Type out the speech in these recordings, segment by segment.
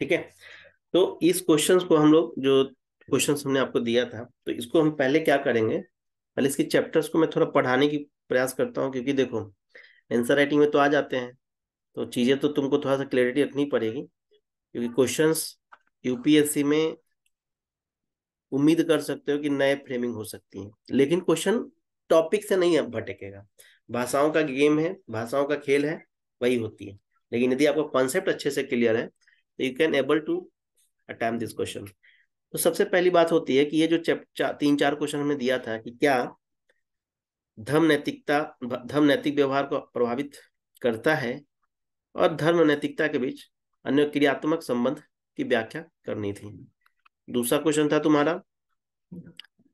ठीक है? तो इस क्वेश्चंस को हम लोग, जो क्वेश्चन हमने आपको दिया था तो इसको हम पहले क्या करेंगे? पहले इसके चैप्टर्स को मैं थोड़ा पढ़ाने की प्रयास करता हूँ, क्योंकि देखो आंसर राइटिंग में तो आ जाते हैं। तो चीज़ें तो तुमको थोड़ा सा क्लैरिटी रखनी पड़ेगी, क्योंकि क्वेश्चंस यूपीएससी में उम्मीद कर सकते हो कि नए फ्रेमिंग हो सकती है। लेकिन क्वेश्चन टॉपिक से नहीं भटकेगा। भाषाओं का गेम है, भाषाओं का खेल है, वही होती है। लेकिन यदि आपका कॉन्सेप्ट अच्छे से क्लियर है you can able to attempt this question तो सबसे पहली बात होती है कि ये जो चा, तीन चार क्वेश्चन हमें दिया था कि क्या धर्म नैतिकता धर्म नैतिक व्यवहार को प्रभावित करता है और धर्म नैतिकता के बीच अन्य क्रियात्मक संबंध की व्याख्या करनी थी। दूसरा क्वेश्चन था तुम्हारा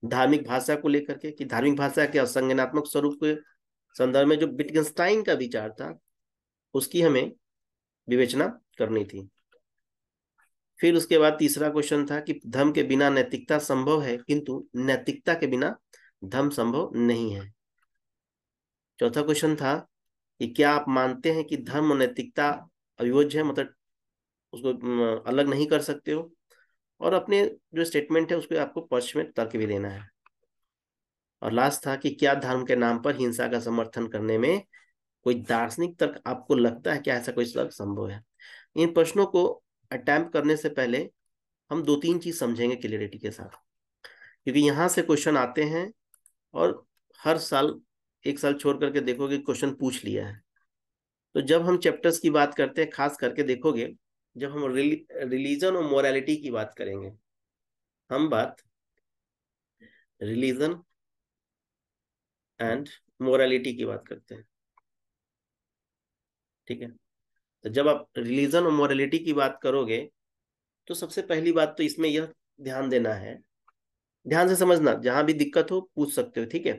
धार्मिक भाषा को लेकर के कि धार्मिक भाषा के असंज्ञानात्मक स्वरूप के संदर्भ में जो बिटगेंस्टाइन का विचार था उसकी हमें विवेचना करनी थी। फिर उसके बाद तीसरा क्वेश्चन था कि धर्म के बिना नैतिकता संभव है, किंतु नैतिकता के बिना धर्म संभव नहीं है। चौथा क्वेश्चन था कि क्या आप मानते हैं कि धर्म और नैतिकता अविभोज्य है मतलब उसको अलग नहीं कर सकते हो? और अपने जो स्टेटमेंट है उसको आपको पक्ष में तर्क भी देना है। और लास्ट था कि क्या धर्म के नाम पर हिंसा का समर्थन करने में कोई दार्शनिक तर्क आपको लगता है क्या ऐसा कोई तर्क संभव है? इन प्रश्नों को अटैम्प करने से पहले हम दो तीन चीज़ समझेंगे क्लियरिटी के साथ। क्योंकि यहाँ से क्वेश्चन आते हैं और हर साल, एक साल छोड़ करके देखोगे क्वेश्चन पूछ लिया है। तो जब हम चैप्टर्स की बात करते हैं, खास करके देखोगे, जब हम रिलीजन और मोरालिटी की बात करेंगे, हम बात रिलीजन एंड मोरालिटी की बात करते हैं। ठीक है? तो जब आप रिलीजन और मॉरलिटी की बात करोगे तो सबसे पहली बात तो इसमें यह ध्यान देना है। ध्यान से समझना, जहाँ भी दिक्कत हो पूछ सकते हो, ठीक है?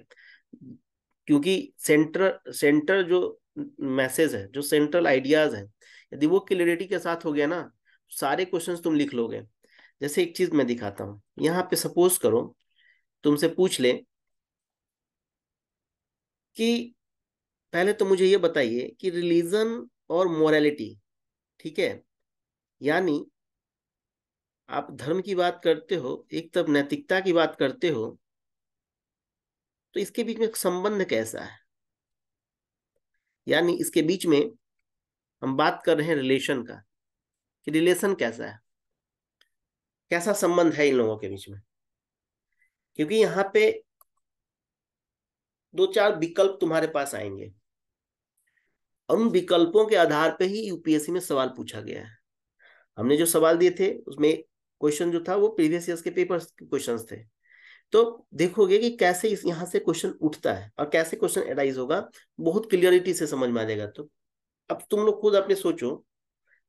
क्योंकि सेंटर सेंटर जो मैसेज है, जो सेंट्रल आइडियाज़ है, यदि वो क्लियरिटी के साथ हो गया ना, सारे क्वेश्चंस तुम लिख लोगे। जैसे एक चीज़ मैं दिखाता हूँ, यहाँ पे सपोज़ करो, तुमसे पूछ ले कि पहले तो मुझे ये बताइए कि रिलीजन और मोरालिटी ठीक है? यानी आप धर्म की बात करते हो, एक तरफ़ नैतिकता की बात करते हो तो इसके बीच में संबंध कैसा है? यानी इसके बीच में हम बात कर रहे हैं रिलेशन का, कि रिलेशन कैसा है? कैसा संबंध है इन लोगों के बीच में? क्योंकि यहाँ पे दो चार विकल्प तुम्हारे पास आएँगे। उन विकल्पों के आधार पे ही यूपीएससी में सवाल पूछा गया है। हमने जो सवाल दिए थे, उसमें क्वेश्चन जो था, वो प्रीवियस ईयर्स के पेपर क्वेश्चंस थे। तो देखोगे कि कैसे इस, यहाँ से क्वेश्चन उठता है और कैसे क्वेश्चन एराइज होगा, बहुत क्लियरिटी से समझ में आ जाएगा। तो अब तुम लोग खुद अपने सोचो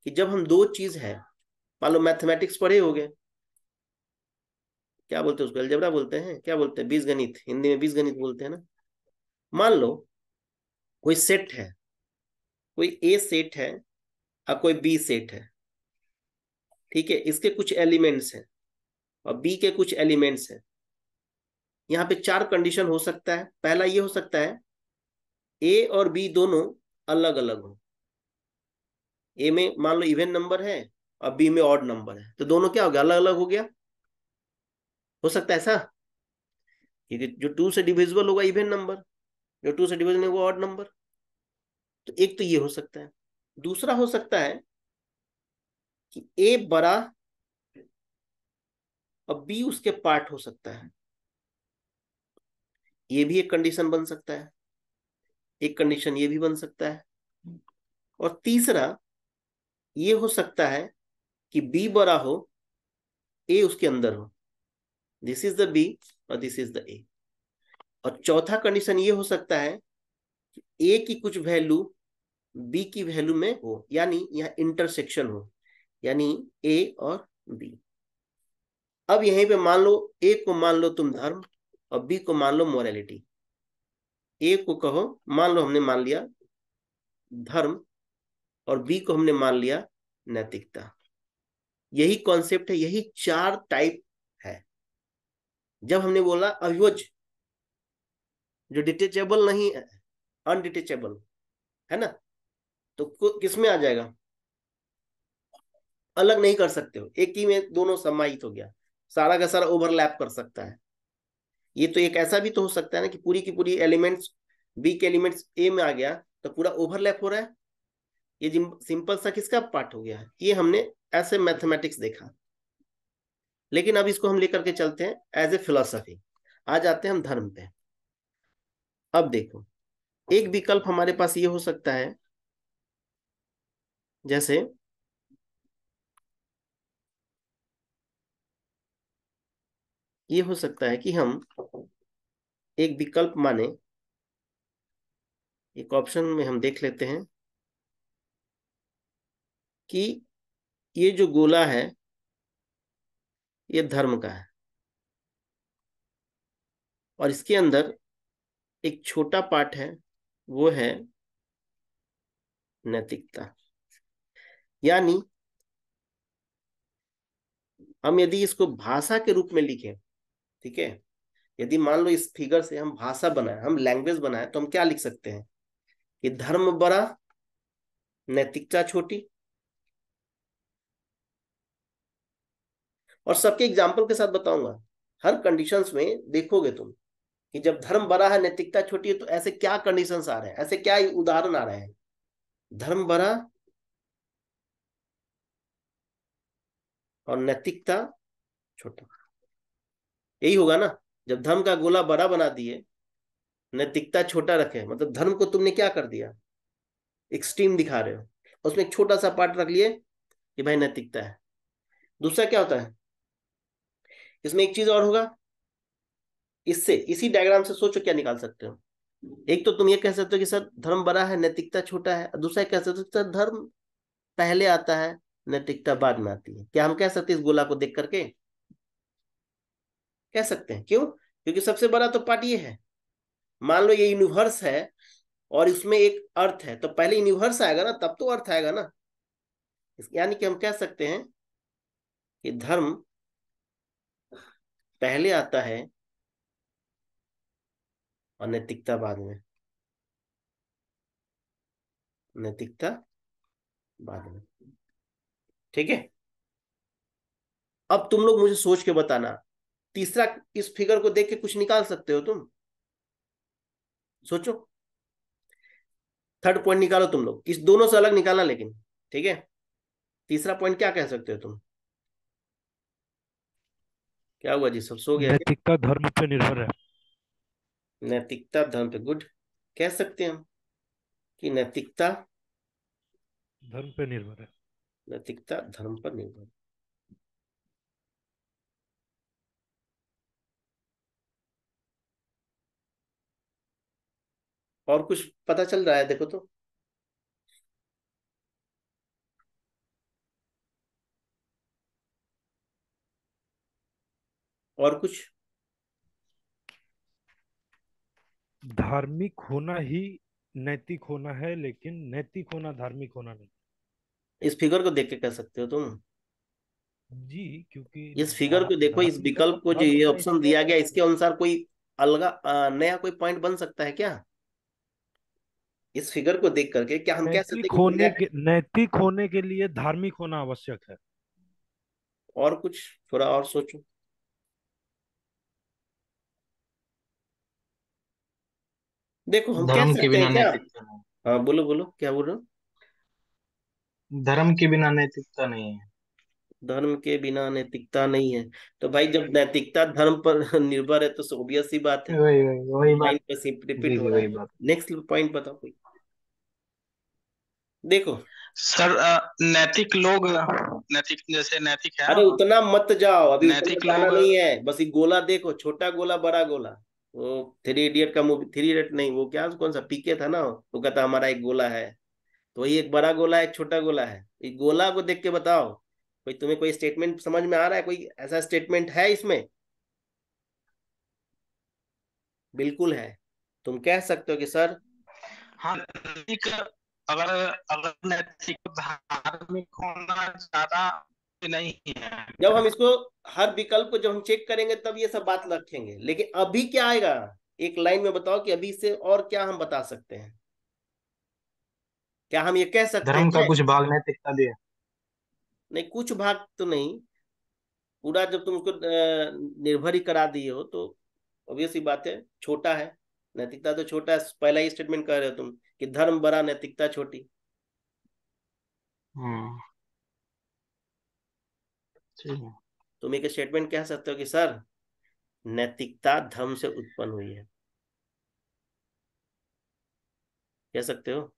कि जब हम दो चीज़ है, मान लो मैथमेटिक्स पढ़े हो गए क्या बोलते हैं उसको? अलजबरा बोलते हैं? क्या बोलते हैं? बीस गणित हिंदी में बीस गणित बोलते हैं ना। मान लो कोई सेट है। कोई ए सेट है और कोई बी सेट है। ठीक है? इसके कुछ एलिमेंट्स हैं और बी के कुछ एलिमेंट्स हैं। यहाँ पे चार कंडीशन हो सकता है। पहला ये हो सकता है ए और बी दोनों अलग अलग हो। ए में मान लो इवन नंबर है और बी में ऑड नंबर है। तो दोनों क्या हो गया? अलग अलग हो गया। हो सकता है ऐसा? क्योंकि जो टू से डिविजिबल होगा इवन नंबर जो टू से डिविजन होगा ऑड नंबर तो एक तो ये हो सकता है। दूसरा हो सकता है कि ए बड़ा और बी उसके पार्ट हो सकता है। ये भी एक कंडीशन बन सकता है। एक कंडीशन ये भी बन सकता है। और तीसरा ये हो सकता है कि बी बड़ा हो ए उसके अंदर हो। दिस इज़ द बी और दिस इज़ द ए और चौथा कंडीशन ये हो सकता है कि ए की कुछ वैल्यू बी की वैल्यू में हो, यानी यह इंटरसेक्शन हो, यानी ए और बी अब यहीं पे मान लो ए को मान लो तुम धर्म, और बी को मान लो मोरालिटी ए को कहो, मान लो हमने मान लिया धर्म, और बी को हमने मान लिया नैतिकता। यही कॉन्सेप्ट है, यही चार टाइप है। जब हमने बोला अभिवज जो डिटेचेबल नहीं है अनडिटेचेबल है ना? तो किसमें आ जाएगा? अलग नहीं कर सकते हो। एक ही में दोनों समाहित हो गया। सारा का सारा ओवरलैप कर सकता है। ये तो एक ऐसा भी तो हो सकता है ना कि पूरी की पूरी एलिमेंट्स बी के एलिमेंट्स ए में आ गया तो पूरा ओवरलैप हो रहा है। ये सिंपल सा किसका पार्ट हो गया? है ये हमने ऐसे मैथमेटिक्स देखा। लेकिन अब इसको हम लेकर के चलते हैं एज ए फिलोसफी आ जाते हैं हम धर्म पे। अब देखो एक विकल्प हमारे पास ये हो सकता है जैसे ये हो सकता है कि हम एक विकल्प माने। एक ऑप्शन में हम देख लेते हैं कि ये जो गोला है, ये धर्म का है। और इसके अंदर एक छोटा पार्ट है, वो है नैतिकता। यानी हम यदि इसको भाषा के रूप में लिखें, ठीक है? यदि मान लो इस फिगर से हम भाषा बनाए, हम लैंग्वेज बनाए तो हम क्या लिख सकते हैं? कि धर्म बड़ा, नैतिकता छोटी। और सबके एग्ज़ाम्पल के साथ बताऊँगा। हर कंडीशंस में देखोगे तुम कि जब धर्म बड़ा है, नैतिकता छोटी है तो ऐसे क्या कंडीशंस आ रहे हैं? ऐसे क्या उदाहरण आ रहे हैं? धर्म बड़ा और नैतिकता छोटा। यही होगा ना, जब धर्म का गोला बड़ा बना दिए, नैतिकता छोटा रखे मतलब धर्म को तुमने क्या कर दिया? एक्सट्रीम दिखा रहे हो। उसमें एक छोटा सा पार्ट रख लिए कि भाई नैतिकता है। दूसरा क्या होता है? इसमें एक चीज़ और होगा। इससे, इसी डायग्राम से सोचो क्या निकाल सकते हो। एक तो तुम ये कह सकते हो कि सर, धर्म बड़ा है, नैतिकता छोटा है। दूसरा कह सकते हो सर, धर्म पहले आता है नैतिकता बाद में आती है। क्या हम कह सकते हैं इस गोला को देख करके? कह सकते हैं। क्यों? क्योंकि सबसे बड़ा तो पार्ट ये है। मान लो ये यूनिवर्स है और इसमें एक अर्थ है तो पहले यूनिवर्स आएगा ना, तब तो अर्थ आएगा ना। यानी कि हम कह सकते हैं कि धर्म पहले आता है और नैतिकता बाद में। नैतिकता बाद में। ठीक है? अब तुम लोग मुझे सोच के बताना। तीसरा इस फिगर को देख के कुछ निकाल सकते हो तुम? सोचो। थर्ड पॉइंट निकालो तुम लोग। इस दोनों से अलग निकालना लेकिन ठीक है? तीसरा पॉइंट क्या कह सकते हो तुम? क्या हुआ जी? सब सो गया नैतिकता धर्म पे निर्भर है। नैतिकता धर्म पे। गुड कह सकते हैं हम कि नैतिकता धर्म पे निर्भर है। नैतिकता धर्म पर निर्भर और कुछ पता चल रहा है देखो तो। और कुछ? धार्मिक होना ही नैतिक होना है, लेकिन नैतिक होना धार्मिक होना नहीं। इस फिगर को देख के कह सकते हो तुम। जी क्योंकि इस फिगर को देखो इस विकल्प को जो ये ऑप्शन दिया गया इसके अनुसार कोई अलगा नया कोई पॉइंट बन सकता है क्या? इस फिगर को देख करके क्या हम कह सकते होने के नैतिक होने के लिए धार्मिक होना आवश्यक है। और कुछ थोड़ा और सोचो। देखो हम कह सकते हैं क्या? हाँ बोलो बोलो क्या बोल रहे हो? धर्म के बिना नैतिकता नहीं है। धर्म के बिना नैतिकता नहीं है। तो भाई जब नैतिकता धर्म पर निर्भर है तो सोबियस सी बात है। वही वही वही बात। रिपीट हो रहा है। नेक्स्ट पॉइंट बताओ कोई। देखो। सर नैतिक लोग नैतिक जैसे नैतिक है अरे उतना मत जाओ। अभी नैतिक लोग नहीं है। बस ये गोला देखो छोटा गोला बड़ा गोला। वो थ्री इडियट का मूवी थ्री इडियट नहीं वो क्या कौन सा पीके था ना वो कहता हमारा एक गोला है। तो वही एक बड़ा गोला है एक छोटा गोला है। एक गोला को देख के बताओ कोई तुम्हें कोई स्टेटमेंट समझ में आ रहा है? कोई ऐसा स्टेटमेंट है इसमें? बिल्कुल है। तुम कह सकते हो कि सर हाँ अगर अगर नैतिक धार्मिक होना ज़्यादा नहीं है। जब हम इसको हर विकल्प को जब हम चेक करेंगे तब ये सब बात रखेंगे। लेकिन अभी क्या आएगा? एक लाइन में बताओ कि अभी से और क्या हम बता सकते हैं। क्या हम ये कह सकते धर्म का कुछ भाग नैतिकता दिया नहीं कुछ भाग तो नहीं। पूरा जब तुम उसको निर्भर ही करा दिए हो तो ऑब्वियस ही बात है छोटा है। नैतिकता तो छोटा है पहला ही स्टेटमेंट कह रहे हो तुम कि धर्म बड़ा नैतिकता छोटी। हम्म। है। तुम एक स्टेटमेंट कह सकते हो कि सर नैतिकता धर्म से उत्पन्न हुई है। कह सकते हो?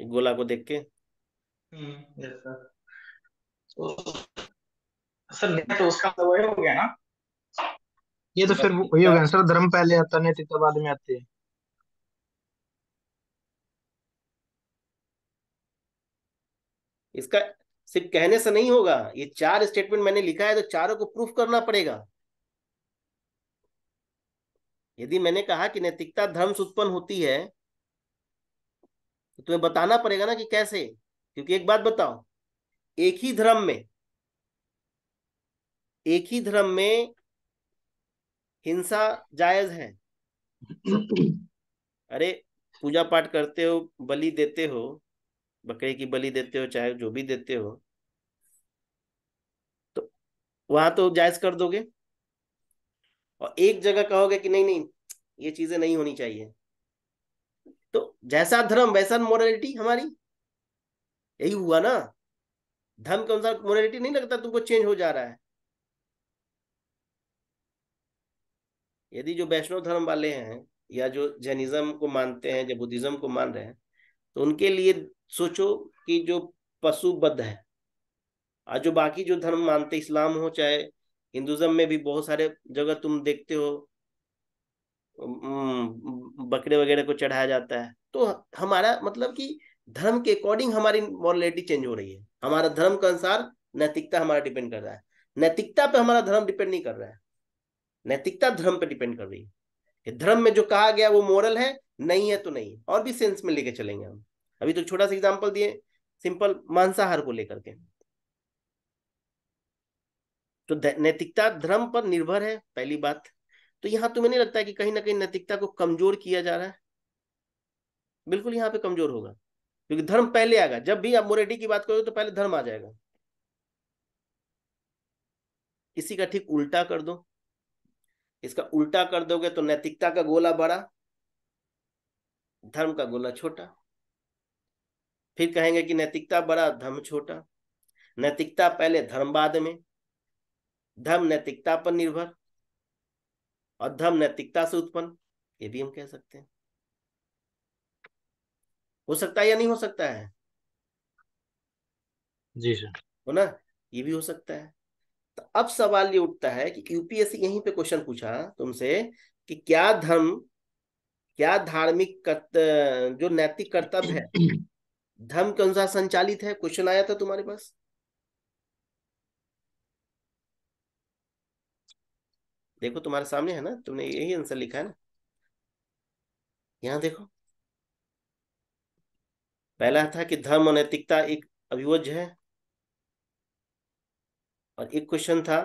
गोला को देख के? हम्म यस सर तो सर तो उसका तो वही हो गया ना? ये तो फिर वही हो गया सर धर्म पहले आता है नैतिकता बाद में आती है। इसका सिर्फ़ कहने से नहीं होगा ये चार स्टेटमेंट मैंने लिखा है तो चारों को प्रूफ करना पड़ेगा। यदि मैंने कहा कि नैतिकता धर्म से उत्पन्न होती है तो तुम्हें बताना पड़ेगा ना कि कैसे? क्योंकि एक बात बताओ, एक ही धर्म में, एक ही धर्म में हिंसा जायज़ है? अरे पूजा पाठ करते हो, बलि देते हो, बकरे की बलि देते हो, चाहे जो भी देते हो तो वहाँ तो जायज़ कर दोगे? और एक जगह कहोगे कि नहीं नहीं, ये चीज़ें नहीं होनी चाहिए। जैसा धर्म, वैसा मोरालिटी हमारी। यही हुआ ना। धर्म के अनुसार मोरालिटी नहीं लगता, तुमको चेंज हो जा रहा है। यदि जो वैष्णव धर्म वाले हैं, या जो जैनिज्म को मानते हैं, या बुद्धिज्म को मान रहे हैं तो उनके लिए सोचो कि जो पशुबद्ध है और जो बाकी जो धर्म मानते, इस्लाम हो चाहे, हिंदुज्म में भी बहुत सारे जगह तुम देखते हो बकरे वगैरह को चढ़ाया जाता है। तो हमारा मतलब कि धर्म के अकॉर्डिंग हमारी मॉरलिटी चेंज हो रही है। हमारा धर्म के अनुसार नैतिकता हमारा डिपेंड कर रहा है। नैतिकता पे हमारा धर्म डिपेंड नहीं कर रहा है। नैतिकता धर्म पे डिपेंड कर रही है। धर्म में जो कहा गया वो मोरल है, नहीं है तो नहीं। और भी सेंस में लेके चलेंगे हम। अभी तो छोटा सा एग्ज़ाम्पल दिए सिंपल मांसाहार को लेकर के। तो नैतिकता धर्म पर निर्भर है, पहली बात। तो यहाँ तुम्हें नहीं लगता कि कहीं ना कहीं नैतिकता को कमज़ोर किया जा रहा है? बिल्कुल यहाँ पे कमज़ोर होगा। क्योंकि धर्म पहले आएगा। जब भी आप मोरेटी की बात करोगे तो पहले धर्म आ जाएगा। इसी का ठीक उल्टा कर दो। इसका उल्टा कर दोगे तो नैतिकता का गोला बड़ा, धर्म का गोला छोटा। फिर कहेंगे कि नैतिकता बड़ा, धर्म छोटा। नैतिकता पहले धर्म बाद में, धर्म नैतिकता पर निर्भर, और धर्म नैतिकता से उत्पन्न, ये भी हम कह सकते हैं। हो सकता है या नहीं हो सकता है? जी सर। हो ना? ये भी हो सकता है। तो अब सवाल ये उठता है कि यूपीएससी यहीं पे क्वेश्चन पूछा तुमसे कि क्या धर्म क्या धार्मिक कर्त, जो नैतिक कर्तव्य है धर्म के अनुसार संचालित है? क्वेश्चन आया था तुम्हारे पास? देखो तुम्हारे सामने है ना? तुमने यही आंसर लिखा है ना? यहाँ देखो। पहला था कि धर्म और नैतिकता एक अभिवोज्य है। और एक क्वेश्चन था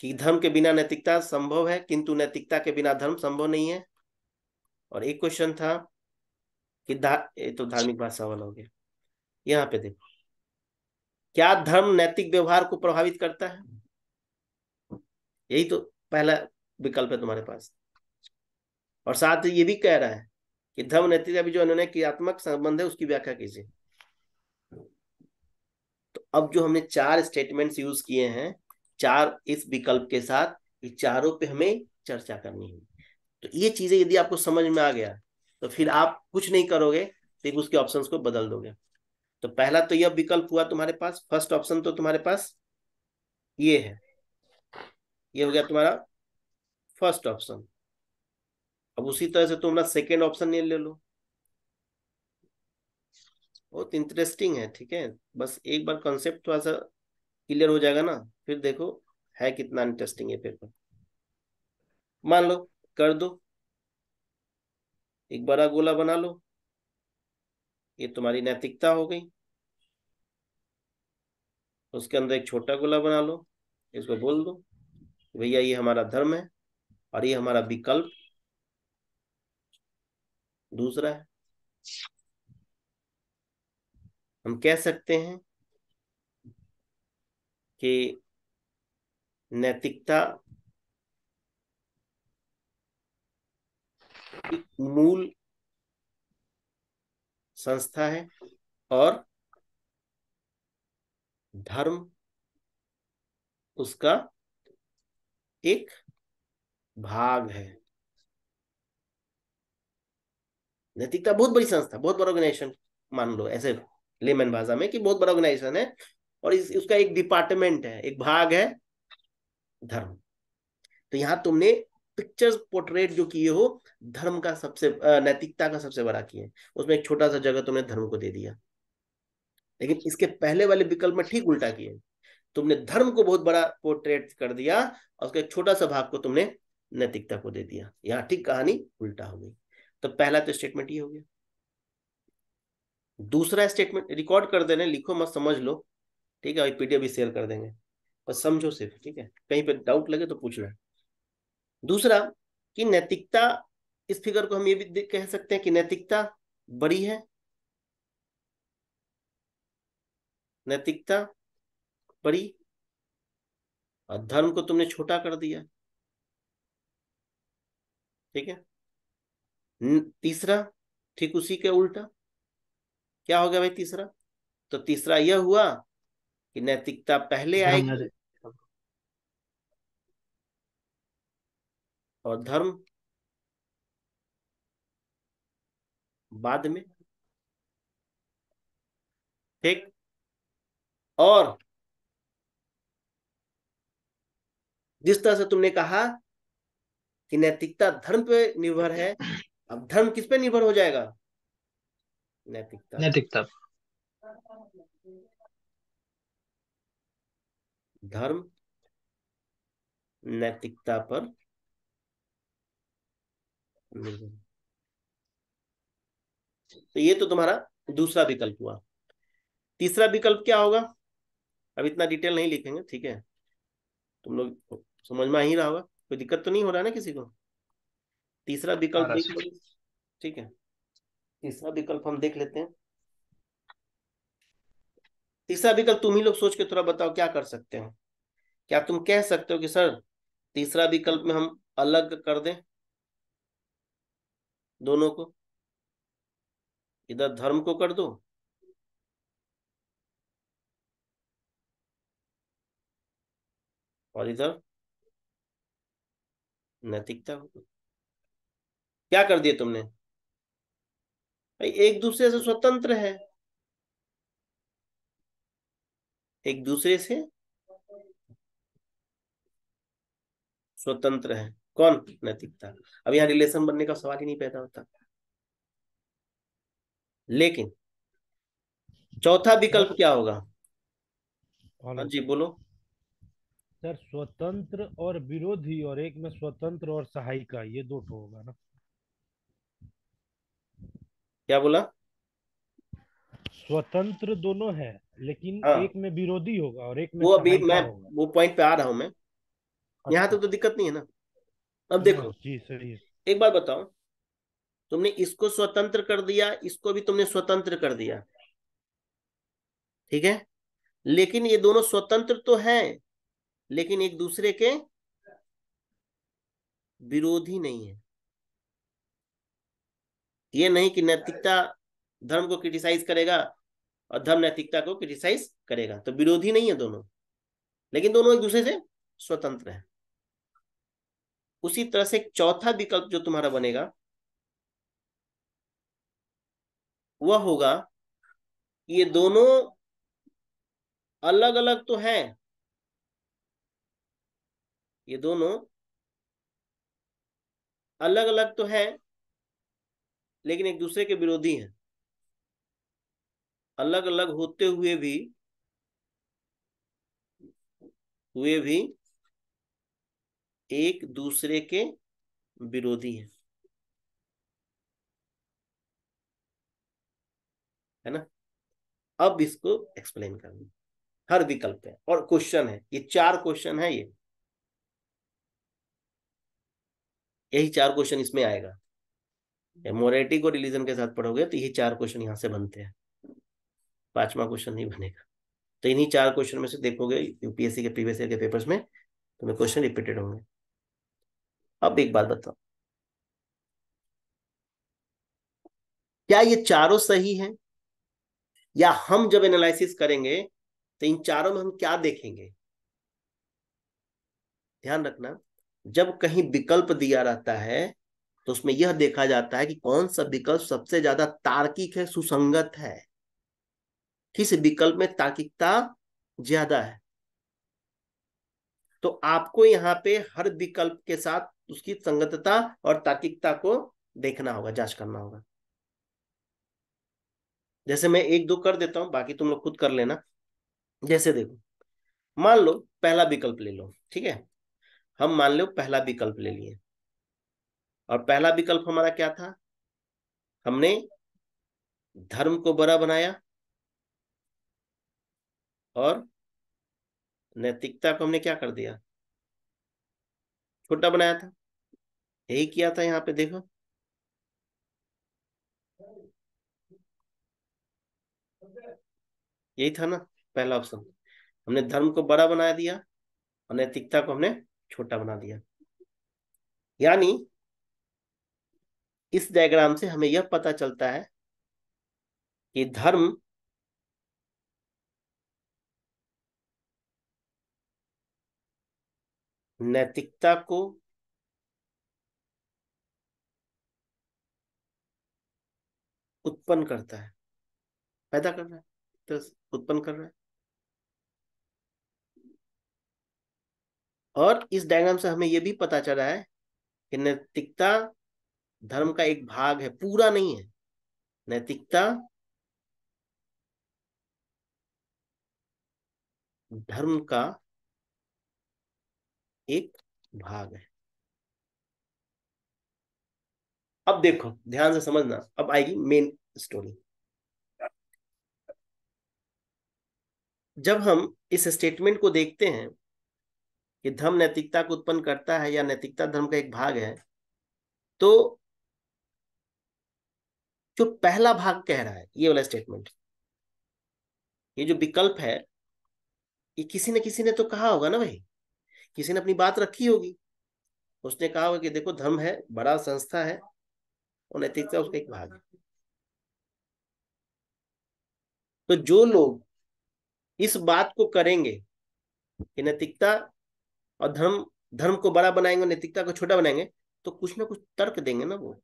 कि धर्म के बिना नैतिकता संभव है, किंतु नैतिकता के बिना धर्म संभव नहीं है। और एक क्वेश्चन था कि धा तो धार्मिक भाषा वाला हो गया। यहाँ पे देखो। क्या धर्म नैतिक व्यवहार को प्रभावित करता है? यही तो पहला विकल्प है तुम्हारे पास। और साथ ये भी कह रहा है कि धर्म नैतिकता भी जो उन्होंने क्रियात्मक संबंध है, उसकी व्याख्या कीजिए। तो अब जो हमने चार स्टेटमेंट्स यूज़ किए हैं, चार इस विकल्प के साथ ये चारों पे हमें चर्चा करनी है। तो ये चीज़ें यदि आपको समझ में आ गया तो फिर आप कुछ नहीं करोगे तो उसके ऑप्शंस को बदल दोगे। तो पहला तो यह विकल्प हुआ तुम्हारे पास फ़र्स्ट ऑप्शन तो तुम्हारे पास ये है। ये हो गया तुम्हारा फ़र्स्ट ऑप्शन अब उसी तरह से तुम अपना सेकेंड ऑप्शन ये ले लो। बहुत इंटरेस्टिंग है, ठीक है? बस एक बार कॉन्सेप्ट थोड़ा सा क्लियर हो जाएगा ना, फिर देखो है कितना इंटरेस्टिंग है पेपर मान लो, कर दो। एक बड़ा गोला बना लो। ये तुम्हारी नैतिकता हो गई। उसके अंदर एक छोटा गोला बना लो। इसको बोल दो, भैया, ये हमारा धर्म है और ये हमारा विकल्प दूसरा है। हम कह सकते हैं कि नैतिकता मूल संस्था है और धर्म उसका एक भाग है। नैतिकता बहुत बड़ी संस्था, बहुत बड़ा ऑर्गेनाइजेशन मान लो, ऐसे लेमन भाषा में कि बहुत बड़ा ऑर्गेनाइजेशन है और इस, उसका एक डिपार्टमेंट है, एक भाग है धर्म। तो यहाँ तुमने पिक्चर्स पोर्ट्रेट जो किए हो, धर्म का सबसे नैतिकता का सबसे बड़ा किए उसमें एक छोटा सा जगह तुमने धर्म को दे दिया। लेकिन इसके पहले वाले विकल्प में ठीक उल्टा किए। तुमने धर्म को बहुत बड़ा पोर्ट्रेट कर दिया और उसका छोटा सा भाग को तुमने नैतिकता को दे दिया। यहाँ ठीक कहानी उल्टा हो गई। तो पहला तो स्टेटमेंट ये हो गया। दूसरा स्टेटमेंट रिकॉर्ड कर देने, लिखो, मत समझ लो, ठीक है पीडीएफ भी शेयर कर देंगे। बस समझो सिर्फ़, ठीक है? कहीं पे डाउट लगे तो पूछना दूसरा कि नैतिकता, इस फिगर को हम ये भी कह सकते हैं कि नैतिकता बड़ी है। नैतिकता बड़ी, और धर्म को तुमने छोटा कर दिया। ठीक है? तीसरा ठीक उसी के उल्टा। क्या हो गया भाई तीसरा? तो तीसरा यह हुआ कि नैतिकता पहले आएगी और धर्म बाद में। ठीक? और जिस तरह से तुमने कहा कि नैतिकता धर्म पे निर्भर है अब धर्म किस पे निर्भर हो जाएगा? नैतिकता। नैतिकता। धर्म नैतिकता पर तो ये तो तुम्हारा दूसरा विकल्प हुआ। तीसरा विकल्प क्या होगा? अब इतना डिटेल नहीं लिखेंगे ठीक है? तुम लोग समझ में ही रहा होगा कोई दिक्कत तो नहीं हो रहा है ना किसी को? तीसरा विकल्प देख ठीक है। तीसरा विकल्प हम देख लेते हैं। तीसरा विकल्प तुम ही लोग सोच के थोड़ा बताओ क्या कर सकते हो? क्या तुम कह सकते हो कि सर तीसरा विकल्प में हम अलग कर दें? दोनों को। इधर धर्म को कर दो। और इधर नैतिकता क्या कर दिया तुमने? भाई एक दूसरे से स्वतंत्र है। एक दूसरे से स्वतंत्र है। कौन? नैतिकता। अब यहाँ रिलेशन बनने का सवाल ही नहीं पैदा होता। लेकिन चौथा विकल्प क्या होगा? हाँ जी बोलो। सर स्वतंत्र और विरोधी और एक में स्वतंत्र और सहायिका ये दो तो होगा ना। क्या बोला? स्वतंत्र दोनों है लेकिन हाँ। एक में विरोधी होगा और एक में वो अभी मैं वो पॉइंट पे आ रहा हूँ मैं। अच्छा। यहाँ तक तो, तो दिक्कत नहीं है ना। अब देखो हाँ, जी सही एक बात बताओ। तुमने इसको स्वतंत्र कर दिया इसको भी तुमने स्वतंत्र कर दिया। ठीक है? लेकिन ये दोनों स्वतंत्र तो हैं लेकिन एक दूसरे के विरोधी नहीं है। ये नहीं कि नैतिकता धर्म को क्रिटिसाइज करेगा और धर्म नैतिकता को क्रिटिसाइज करेगा। तो विरोधी नहीं है दोनों। लेकिन दोनों एक दूसरे से स्वतंत्र है। उसी तरह से चौथा विकल्प जो तुम्हारा बनेगा, वह होगा, ये दोनों अलग अलग तो हैं। ये दोनों अलग अलग तो है लेकिन एक दूसरे के विरोधी हैं। अलग अलग होते हुए भी हुए भी एक दूसरे के विरोधी हैं। है ना? अब इसको एक्सप्लेन करना। हर विकल्प है और क्वेश्चन है। ये चार क्वेश्चन है ये। यही चार क्वेश्चन इसमें आएगा। मोरेटी को रिलीजन के साथ पढ़ोगे तो यही चार क्वेश्चन यहाँ से बनते हैं। पांचवा क्वेश्चन नहीं बनेगा। तो इन्हीं चार क्वेश्चन में से देखोगे यूपीएससी के प्रीवियस ईयर के पेपर्स में तुम्हें क्वेश्चन रिपीटेड होंगे। अब एक बात बताओ। क्या ये चारों सही हैं? या हम जब एनालिसिस करेंगे तो इन चारों में हम क्या देखेंगे? ध्यान रखना, जब कहीं विकल्प दिया रहता है तो उसमें यह देखा जाता है कि कौन सा विकल्प सबसे ज़्यादा तार्किक है, सुसंगत है? किस विकल्प में तार्किकता ज़्यादा है? तो आपको यहाँ पे हर विकल्प के साथ उसकी संगतता और तार्किकता को देखना होगा, जाँच करना होगा। जैसे मैं एक दो कर देता हूँ, बाकी तुम लोग खुद कर लेना। जैसे देखो, मान लो पहला विकल्प ले लो, ठीक है? हम मान लो पहला विकल्प ले लिए। और पहला विकल्प हमारा क्या था? हमने धर्म को बड़ा बनाया और नैतिकता को हमने क्या कर दिया? छोटा बनाया था। यही किया था यहाँ पे, देखो। यही था ना पहला ऑप्शन हमने धर्म को बड़ा बना दिया और नैतिकता को हमने छोटा बना दिया। यानी इस डायग्राम से हमें यह पता चलता है कि धर्म नैतिकता को उत्पन्न करता है। पैदा कर रहा है तो उत्पन्न कर रहा है। और इस डायग्राम से हमें यह भी पता चला है कि नैतिकता धर्म का एक भाग है, पूरा नहीं है। नैतिकता धर्म का एक भाग है। अब देखो, ध्यान से समझना, अब आएगी मेन स्टोरी जब हम इस स्टेटमेंट को देखते हैं कि धर्म नैतिकता को उत्पन्न करता है या नैतिकता धर्म का एक भाग है तो जो पहला भाग कह रहा है, ये वाला स्टेटमेंट ये जो विकल्प है, ये किसी ने किसी ने तो कहा होगा ना भाई। किसी ने अपनी बात रखी होगी। उसने कहा होगा कि देखो, धर्म है, बड़ा संस्था है, और नैतिकता उसका एक भाग है। तो जो लोग इस बात को करेंगे कि नैतिकता और धर्म धर्म को बड़ा बनाएँगे नैतिकता को छोटा बनाएँगे तो कुछ ना कुछ तर्क देंगे ना वो।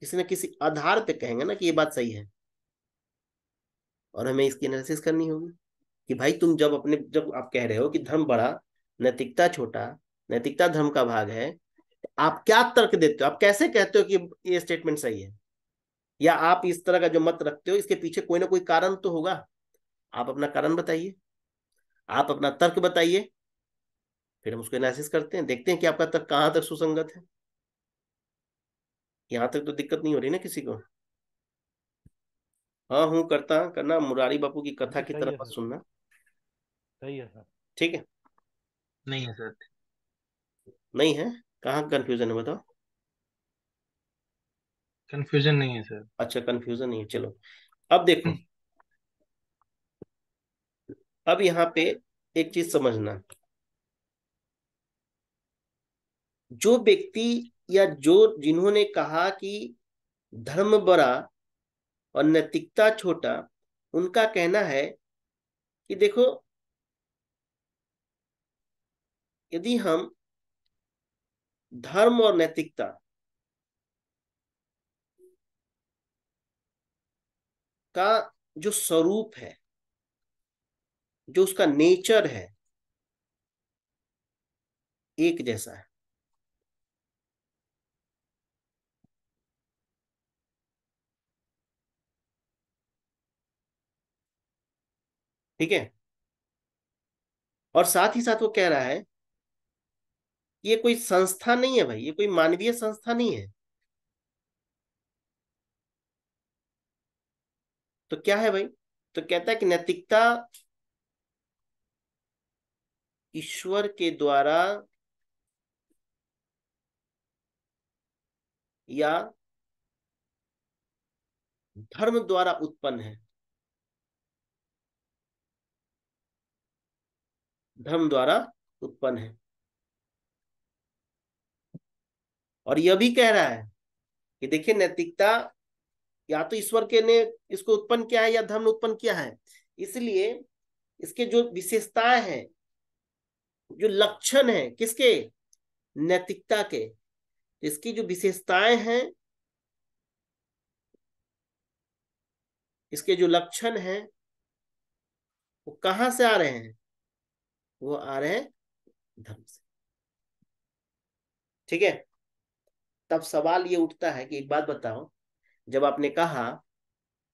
किसी ना किसी आधार पे कहेंगे ना कि ये बात सही है। और हमें इसकी एनालिसिस करनी होगी कि भाई तुम जब अपने, जब आप कह रहे हो कि धर्म बड़ा, नैतिकता छोटा, नैतिकता धर्म का भाग है, आप क्या तर्क देते हो? आप कैसे कहते हो कि ये स्टेटमेंट सही है? या आप इस तरह का जो मत रखते हो, इसके पीछे कोई ना कोई कारण तो होगा। आप अपना कारण बताइए। आप अपना तर्क बताइए। फिर हम उसको एनालिसिस करते हैं, देखते हैं कि आपका तर्क कहाँ तक सुसंगत है। यहाँ तक तो दिक्कत नहीं हो रही ना किसी को? हाँ हूँ करता करना मुरारी बापू की कथा की तरफ़ सुनना। सही है सर। ठीक है। नहीं है सर। नहीं है? कहाँ कंफ्यूजन है बताओ। कंफ्यूजन नहीं है सर। अच्छा कंफ्यूजन नहीं है चलो। अब देखो। अब यहाँ पे एक चीज़ समझना। जो व्यक्ति या जो जिन्होंने कहा कि धर्म बड़ा और नैतिकता छोटा, उनका कहना है कि देखो, यदि हम धर्म और नैतिकता का जो स्वरूप है, जो उसका नेचर है, एक जैसा है। ठीक है? और साथ ही साथ वो कह रहा है ये कोई संस्था नहीं है भाई, ये कोई मानवीय संस्था नहीं है। तो क्या है भाई? तो कहता है कि नैतिकता ईश्वर के द्वारा या धर्म द्वारा उत्पन्न है। धर्म द्वारा उत्पन्न है। और यह भी कह रहा है कि देखिए, नैतिकता या तो ईश्वर के ने इसको उत्पन्न किया है या धर्म उत्पन्न किया है। इसलिए इसके जो विशेषताएँ हैं, जो लक्षण है किसके? नैतिकता के। इसकी जो विशेषताएँ हैं, इसके जो लक्षण हैं, वो कहाँ से आ रहे हैं? वो आ रहे हैं धर्म से। ठीक है? तब सवाल ये उठता है कि एक बात बताओ, जब आपने कहा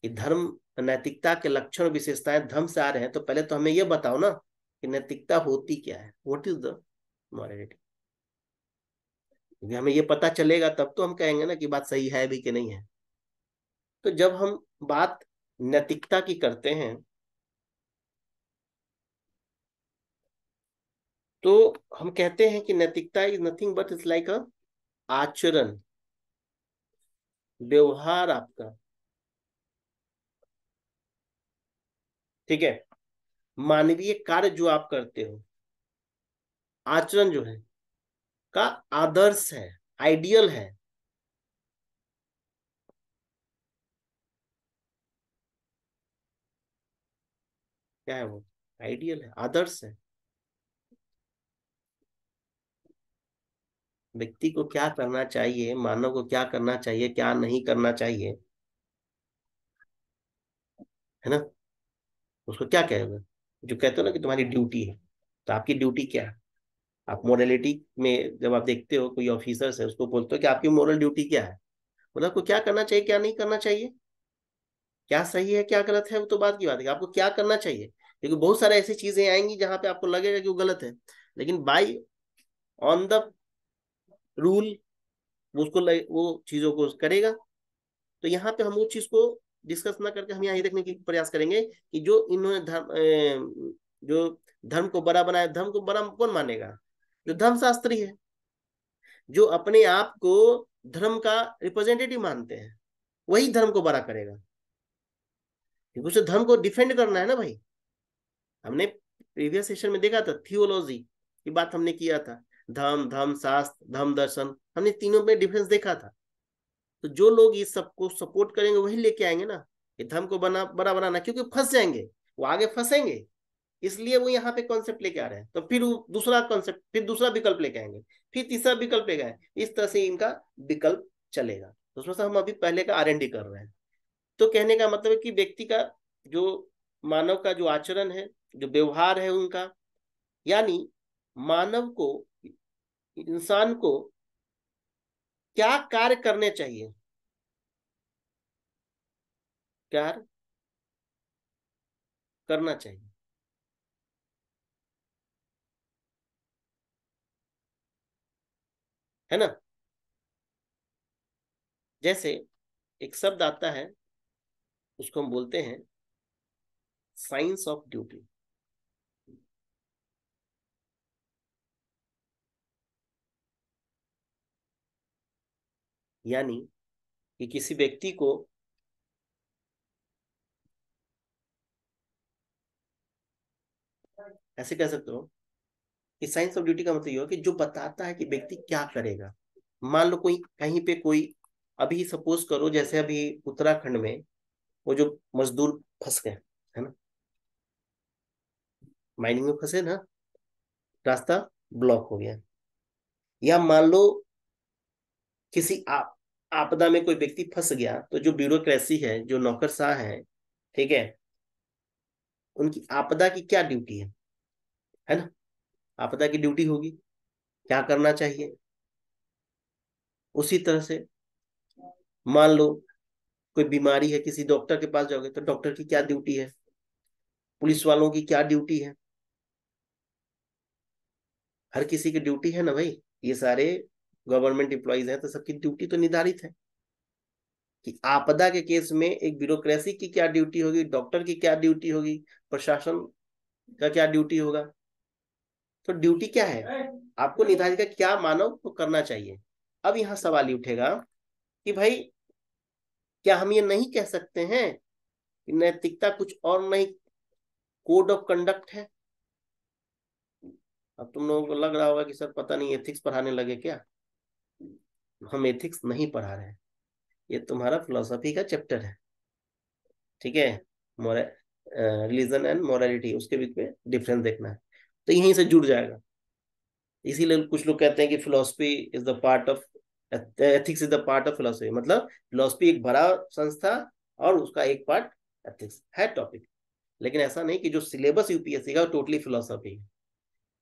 कि धर्म, नैतिकता के लक्षण विशेषताएँ धर्म से आ रहे हैं तो पहले तो हमें यह बताओ ना कि नैतिकता होती क्या है? व्हाट इज़ द मॉरलिटी क्योंकि हमें ये पता चलेगा, तब तो हम कहेंगे ना कि बात सही है भी कि नहीं है। तो जब हम बात नैतिकता की करते हैं तो हम कहते हैं कि नैतिकता is nothing but it's like a आचरण, व्यवहार आपका। ठीक है? मानवीय कार्य जो आप करते हो, आचरण जो है, का आदर्श है आइडियल है। क्या है वो? आइडियल है, आदर्श है। व्यक्ति को क्या करना चाहिए, मानव को क्या करना चाहिए, क्या नहीं करना चाहिए? है ना? उसको क्या कहेगा? जो कहते हो ना कि तुम्हारी ड्यूटी है तो आपकी ड्यूटी क्या है? आप मोरलिटी में जब आप देखते हो, कोई ऑफिसर्स है, उसको बोलते हो कि आपकी मोरल ड्यूटी क्या है? मतलब आपको क्या करना चाहिए, क्या नहीं करना चाहिए? क्या सही है, क्या गलत है, वो तो बात की बात है आपको क्या करना चाहिए? क्योंकि बहुत सारे ऐसी चीज़ें आएँगी जहाँ पे आपको लगेगा कि वो गलत है, लेकिन बाई ऑन द रूल, वो उसको वो चीज़ों को करेगा। तो यहाँ पे हम उस चीज़ को डिस्कस ना करके हम यहाँ ये देखने की प्रयास करेंगे कि जो इन्होंने धर्म जो धर्म को बड़ा बनाया, धर्म को बड़ा कौन मानेगा? जो धर्म शास्त्री है, जो अपने आप को धर्म का रिप्रेजेंटेटिव मानते हैं, वही धर्म को बड़ा करेगा। क्योंकि उसे धर्म को डिफेंड करना है ना भाई। हमने प्रीवियस सेशन में देखा था थियोलॉजी की बात हमने किया था। धर्म धम शास्त्र धम, दर्शन। हमने तीनों में डिफरेंस देखा था। तो जो लोग इस सबको सपोर्ट करेंगे, वही लेके आएँगे ना। ये धर्म को बना, बड़ा बनाना, क्योंकि फंस जाएँगे। वो आगे फंसेंगे। इसलिए वो यहाँ पे कॉन्सेप्ट लेके आ रहे हैं। तो फिर वो दूसरा कॉन्सेप्ट फिर दूसरा विकल्प लेके आएँगे। फिर तीसरा विकल्प लेके आए। इस तरह से इनका विकल्प चलेगा। तो से हम अभी पहले का आर कर रहे हैं। तो कहने का मतलब है कि व्यक्ति का जो मानव का जो आचरण है, जो व्यवहार है उनका, यानी मानव को, इंसान को क्या कार्य करने चाहिए? कार्य करना चाहिए? है ना? जैसे एक शब्द आता है, उसको हम बोलते हैं साइंस ऑफ़ ड्यूटी। यानी कि किसी व्यक्ति को ऐसे कह सकते हो कि साइंस ऑफ़ ड्यूटी का मतलब ये हो कि जो बताता है कि व्यक्ति क्या करेगा। मान लो कोई कहीं पे कोई अभी सपोज़ करो जैसे अभी उत्तराखंड में वो जो मजदूर फंस गए, है ना? माइनिंग में फंसे ना, रास्ता ब्लॉक हो गया। या मान लो किसी आप आपदा में कोई व्यक्ति फंस गया तो जो ब्यूरोक्रेसी है, जो नौकरशाह है, ठीक है, उनकी आपदा की क्या ड्यूटी है? है ना? आपदा की ड्यूटी होगी। क्या करना चाहिए? उसी तरह से मान लो कोई बीमारी है, किसी डॉक्टर के पास जाओगे तो डॉक्टर की क्या ड्यूटी है? पुलिस वालों की क्या ड्यूटी है? हर किसी की ड्यूटी है ना भाई? ये सारे गवर्नमेंट एम्प्लॉयज़ हैं तो सबकी ड्यूटी तो निर्धारित है कि आपदा के केस में एक ब्यूरोक्रेसी की क्या ड्यूटी होगी, डॉक्टर की क्या ड्यूटी होगी, प्रशासन का क्या ड्यूटी होगा? तो ड्यूटी क्या है? आपको निर्धारित क्या मानव को करना चाहिए। अब यहाँ सवाल ही उठेगा कि भाई, क्या हम ये नहीं कह सकते हैं कि नैतिकता कुछ और नहीं, कोड ऑफ़ कंडक्ट है? अब तुम लोगों को लग रहा होगा कि सर पता नहीं, एथिक्स पढ़ाने लगे क्या? हम एथिक्स नहीं पढ़ा रहे हैं। ये तुम्हारा फिलोसफी का चैप्टर है। ठीक है? रिलीजन एंड मोरालिटी उसके बीच में डिफरेंस देखना है। तो यहीं से जुड़ जाएगा। इसीलिए कुछ लोग कहते हैं कि philosophy is the part of ethics is the part of philosophy मतलब फिलोसफी एक बड़ा संस्था और उसका एक पार्ट एथिक्स है टॉपिक लेकिन ऐसा नहीं कि जो सिलेबस यूपीएससी का टोटली फिलोसफी है।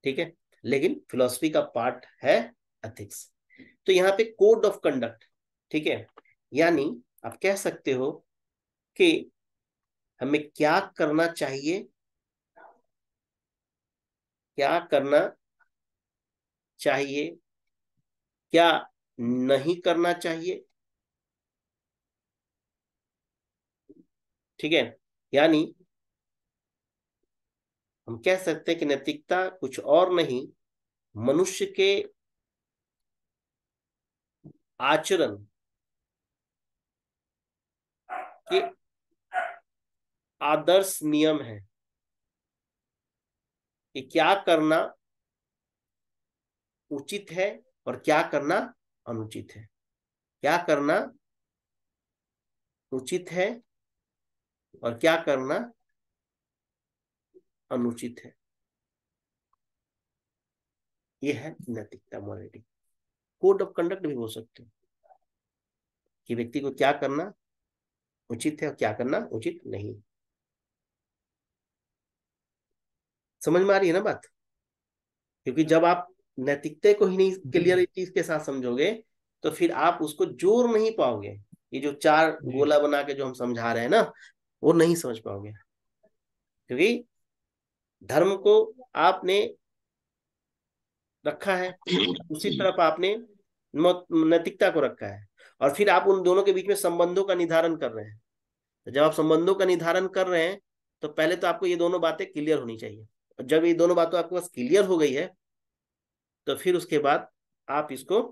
ठीक है? लेकिन फिलोसफी का पार्ट है एथिक्स तो यहाँ पे कोड ऑफ़ कंडक्ट ठीक है? यानी आप कह सकते हो कि हमें क्या करना चाहिए? क्या करना चाहिए? क्या नहीं करना चाहिए? ठीक है? यानी हम कह सकते हैं कि नैतिकता कुछ और नहीं, मनुष्य के आचरण के आदर्श नियम है कि क्या करना उचित है और क्या करना अनुचित है। क्या करना उचित है और क्या करना अनुचित है। यह है नैतिकता मोरालिटी कोड ऑफ़ कंडक्ट भी हो सकते हैं। कि व्यक्ति को क्या करना उचित है और क्या करना उचित नहीं। समझ में आ रही है ना बात? क्योंकि जब आप नैतिकता को ही नहीं क्लियरिटी के साथ समझोगे तो फिर आप उसको ज़ोर नहीं पाओगे। ये जो चार गोला बना के जो हम समझा रहे हैं ना वो नहीं समझ पाओगे। क्योंकि धर्म को आपने रखा है उसी तरफ़ आपने नैतिकता को रखा है। और फिर आप उन दोनों के बीच में संबंधों का निर्धारण कर रहे हैं। तो जब आप संबंधों का निर्धारण कर रहे हैं तो पहले तो आपको ये दोनों बातें क्लियर होनी चाहिए। और जब ये दोनों बातों आपके पास क्लियर हो गई है तो फिर उसके बाद आप इसको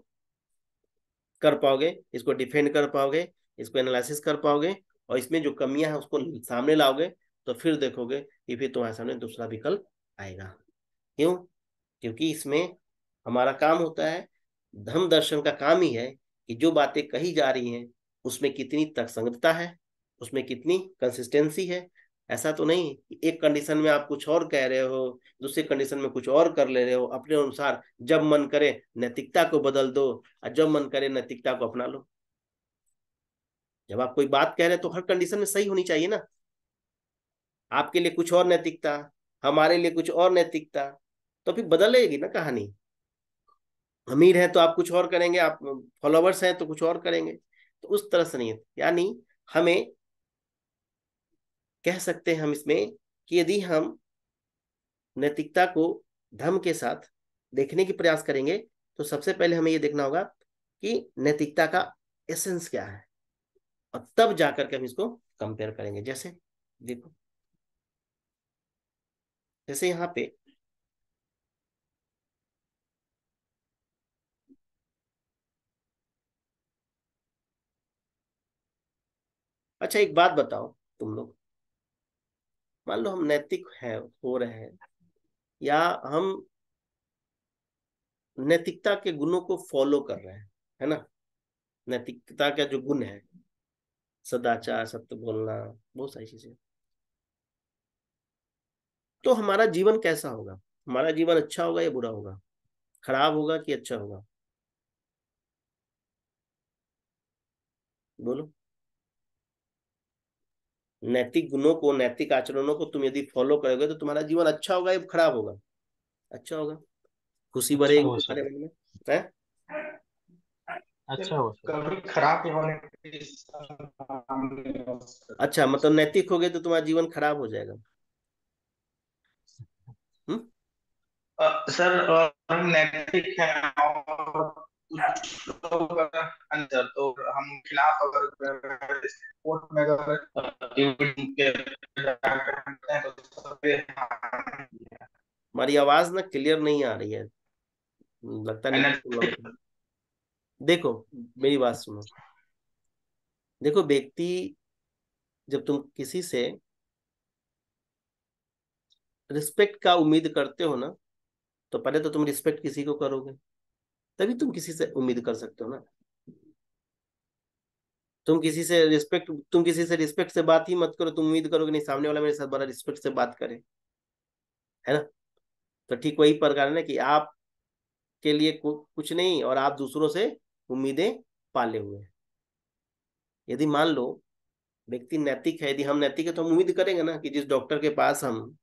कर पाओगे, इसको डिफेंड कर पाओगे, इसको एनालिसिस कर पाओगे, और इसमें जो कमियाँ हैं उसको सामने लाओगे तो फिर देखोगे कि फिर तुम्हारे सामने दूसरा विकल्प आएगा। क्यों? क्योंकि इसमें हमारा काम होता है धर्म दर्शन का काम ही है कि जो बातें कही जा रही हैं, उसमें कितनी तर्कसंगतता है, उसमें कितनी कंसिस्टेंसी है। ऐसा तो नहीं कि एक कंडीशन में आप कुछ और कह रहे हो, दूसरे कंडीशन में कुछ और कर ले रहे हो, अपने अनुसार जब मन करे नैतिकता को बदल दो, और जब मन करे नैतिकता को अपना लो। जब आप कोई बात कह रहे हो तो हर कंडीशन में सही होनी चाहिए ना। आपके लिए कुछ और नैतिकता, हमारे लिए कुछ और नैतिकता तो फिर बदलेगी ना कहानी। अमीर है तो आप कुछ और करेंगे, आप फॉलोवर्स हैं तो कुछ और करेंगे। तो उस तरह से नहीं यानी हमें कह सकते हैं हम इसमें कि यदि हम नैतिकता को धर्म के साथ देखने की प्रयास करेंगे तो सबसे पहले हमें यह देखना होगा कि नैतिकता का एसेंस क्या है। और तब जाकर के हम इसको कंपेयर करेंगे। जैसे, देखो, जैसे यहाँ पे अच्छा एक बात बताओ तुम लोग। मान लो हम नैतिक है, हो रहे हैं, या हम नैतिकता के गुणों को फॉलो कर रहे हैं, है ना? नैतिकता का जो गुण है, सदाचार, सत्य बोलना, बहुत सारी चीज़ें। तो हमारा जीवन कैसा होगा? हमारा जीवन अच्छा होगा या बुरा होगा? खराब होगा कि अच्छा होगा? बोलो। नैतिक गुणों को नैतिक आचरणों को तुम यदि फॉलो करोगे तो तुम्हारा जीवन अच्छा होगा या खराब होगा? अच्छा होगा। खुशी अच्छा बढ़ेगी हो तुम्हारे मन में अच्छा हो सर कभी खराब होने की संभावना हो सकती है। अच्छा मतलब नैतिक हो गए तो तुम्हारा जीवन खराब हो जाएगा। हम्म? सर नैतिक हैं अंदर तो हम खिलाफ अगर कोर्ट में अगर हमारी आवाज़ ना क्लियर नहीं आ रही है। लगता नहीं देखो मेरी बात सुनो। देखो व्यक्ति जब तुम किसी से रिस्पेक्ट का उम्मीद करते हो ना तो पहले तो तुम रिस्पेक्ट किसी को करोगे। तभी तुम किसी से उम्मीद कर सकते हो ना। तुम किसी से रिस्पेक्ट तुम किसी से रिस्पेक्ट से बात ही मत करो, तुम उम्मीद करोगे नहीं, सामने वाला मेरे साथ बड़ा रिस्पेक्ट से बात करे। है ना? तो ठीक वही प्रकार है ना कि आप के लिए कुछ नहीं और आप दूसरों से उम्मीदें पाले हुए हैं। यदि मान लो, व्यक्ति नैतिक है, यदि हम नैतिक है तो हम उम्मीद करेंगे ना कि जिस डॉक्टर के पास हम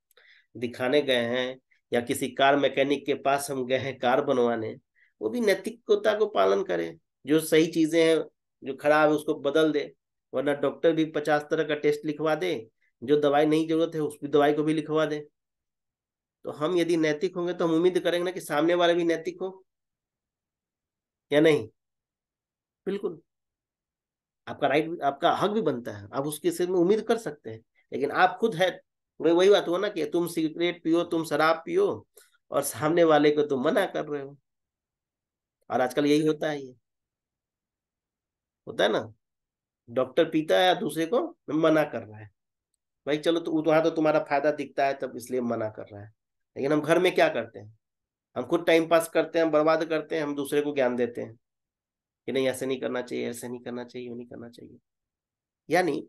दिखाने गए हैं या किसी कार मैकेनिक के पास हम गए हैं, कार बनवाने वो भी नैतिकता को पालन करे। जो सही चीज़ें हैं, जो खराब है, उसको बदल दे। वरना डॉक्टर भी पचास तरह का टेस्ट लिखवा दे। जो दवाई नहीं ज़रूरत है, उस भी दवाई को भी लिखवा दे। तो हम यदि नैतिक होंगे तो हम उम्मीद करेंगे ना कि सामने वाले भी नैतिक हो। या नहीं? बिल्कुल। आपका राइट, आपका हक भी बनता है। आप उसके से में उम्मीद कर सकते हैं। लेकिन आप खुद है वही बात हुआ ना कि तुम सिगरेट पियो, तुम शराब पियो और सामने वाले को तुम मना कर रहे हो। और आजकल यही होता है ये। होता है ना? डॉक्टर पीता है दूसरे को मना कर रहा है। भाई चलो तो वहाँ तो तुम्हारा फ़ायदा दिखता है, तब इसलिए मना कर रहा है। लेकिन हम घर में क्या करते हैं? हम खुद टाइम पास करते हैं, बर्बाद करते हैं, हम दूसरे को ज्ञान देते हैं कि नहीं, ऐसे नहीं करना चाहिए, ऐसे नहीं करना चाहिए नहीं करना चाहिए। यानी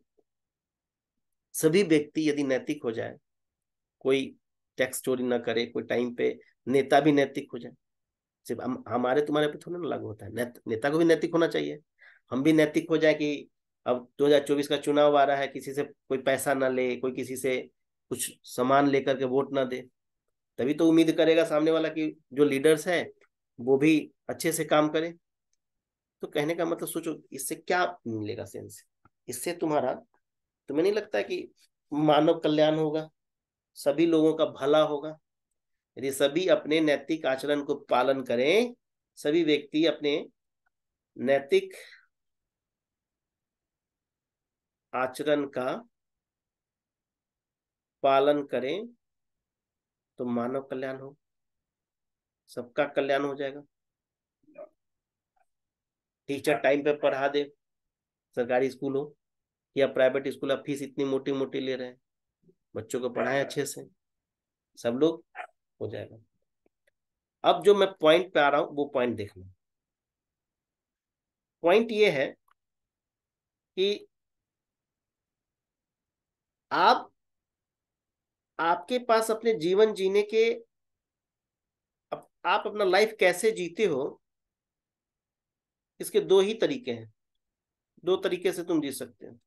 सभी व्यक्ति यदि नैतिक हो जाए, कोई टैक्स चोरी ना करे, कोई टाइम पे नेता भी नैतिक हो जाए सिर्फ़ हम हमारे तुम्हारे पे थोड़ा ना लागू होता है। नेत, नेता को भी नैतिक होना चाहिए। हम भी नैतिक हो जाए कि अब 2024 का चुनाव आ रहा है किसी से कोई पैसा ना ले कोई किसी से कुछ सामान लेकर के वोट ना दे तभी तो उम्मीद करेगा सामने वाला कि जो लीडर्स है वो भी अच्छे से काम करे। तो कहने का मतलब सोचो इससे क्या मिलेगा सेंस? इससे तुम्हारा तुम्हें नहीं लगता कि मानव कल्याण होगा? सभी लोगों का भला होगा? यदि सभी अपने नैतिक आचरण को पालन करें, सभी व्यक्ति अपने नैतिक आचरण का पालन करें तो मानव कल्याण हो, सबका कल्याण हो जाएगा। टीचर टाइम पे पढ़ा दे, सरकारी स्कूल हो, या प्राइवेट स्कूल, अब फ़ीस इतनी मोटी मोटी ले रहे हैं, बच्चों को पढ़ाएँ अच्छे से। सब लोग हो जाएगा। अब जो मैं पॉइंट पे आ रहा हूँ, वो पॉइंट देखना पॉइंट ये है कि आप, आपके पास अपने जीवन जीने के आप अपना लाइफ कैसे जीते हो, इसके दो ही तरीके हैं। दो तरीके से तुम जी सकते हो।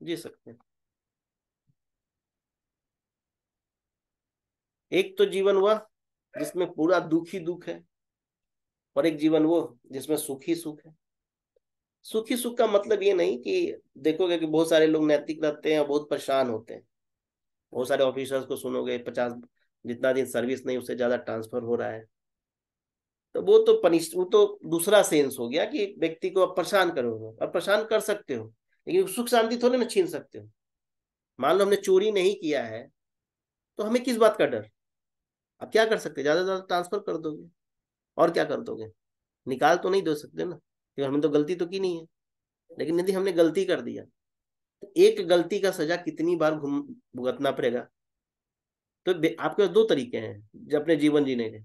जी सकते हैं। एक तो जीवन वह, जिसमें पूरा दुख दुख है, और एक जीवन वो, जिसमें सुख सुख है। सुखी सुख का मतलब ये नहीं कि देखोगे कि बहुत सारे लोग नैतिक रहते हैं और बहुत परेशान होते हैं। बहुत सारे ऑफिसर्स को सुनोगे, पचास, जितना दिन सर्विस नहीं, उससे ज़्यादा ट्रांसफ़र हो रहा है। तो वो तो पनिश, वो तो दूसरा सेंस हो गया कि व्यक्ति को आप परेशान करोगे। और परेशान कर सकते हो, लेकिन सुख शांति थोड़े ना छीन सकते हो। मान लो हमने चोरी नहीं किया है तो हमें किस बात का डर? अब क्या कर सकते ज़्यादा ज़्यादा ट्रांसफ़र कर दोगे। और क्या कर दोगे? निकाल तो नहीं दे सकते ना, क्योंकि हमने तो गलती तो की नहीं है। लेकिन यदि हमने गलती कर दिया तो एक गलती का सजा कितनी बार भुगतना पड़ेगा? तो आपके पास दो तरीके हैं अपने जीवन जीने के।